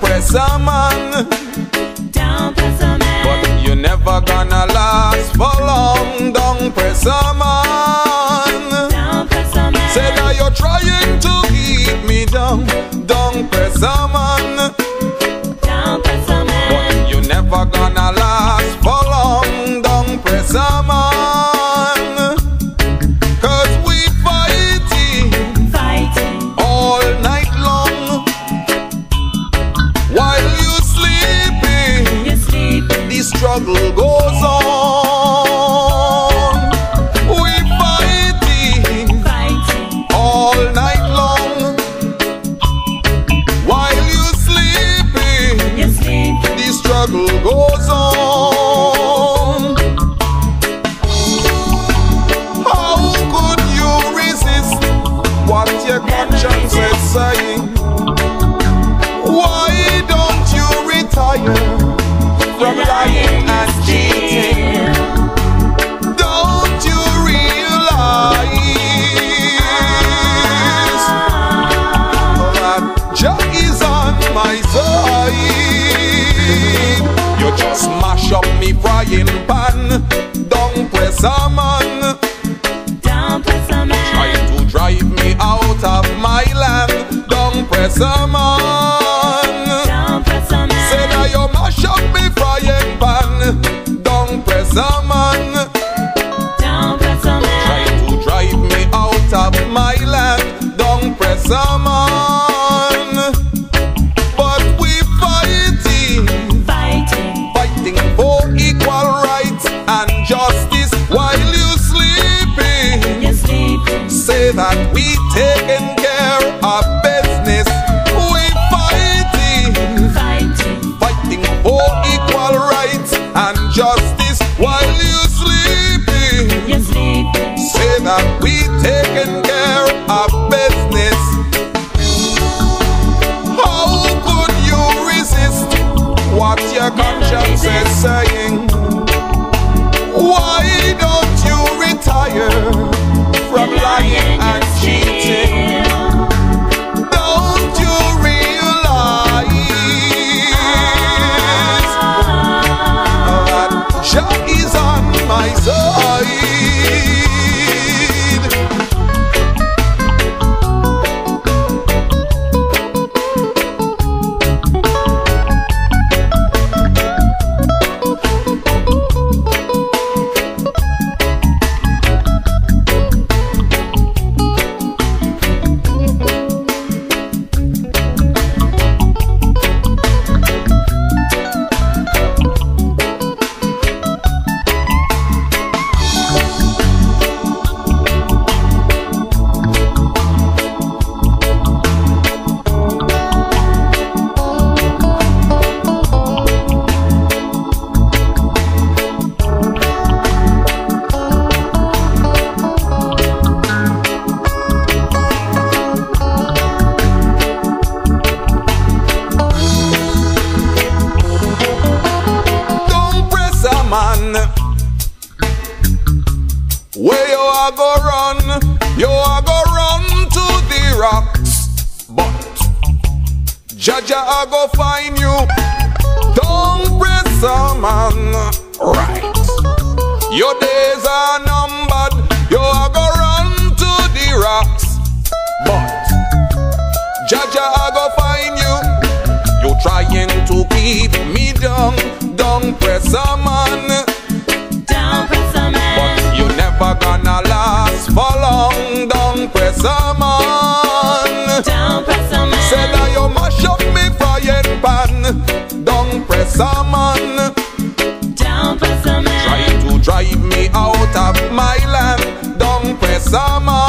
press a man. Frying pan. Don't press a man. Downpressor man. Trying to drive me out of my land. Don't press a man. Down press a man. Say that you mash up me frying pan. Don't press a man. Say that we taking care of business. We fighting, Fighting. fighting for equal rights and justice while you sleeping. You're sleeping. Say that we taking care of business. How could you resist what your conscience is saying? Why don't you retire from lying and cheating? Where you are go run, you are go run to the rocks. But Jah Jah I go find you. Don't press a man. Right. Your days are numbered. You are go run to the rocks. But Jah Jah I go find you. You trying to keep me down, don't press a man. A. Down a man. Try to drive me out of my land, don't press a